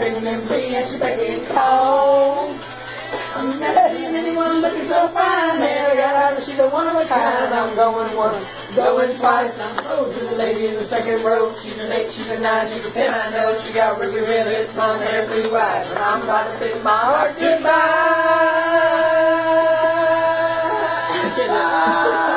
bringing them big and she begging cold. I'm never seen anyone looking so fine. Man, I got her, she's a one of a kind. I'm going once, going twice. I'm close to the lady in the second row. She's an eight, she's a nine, she's a ten. I know she got really red lips, blonde hair, blue eyes. And I'm about to bid my heart goodbye. goodbye.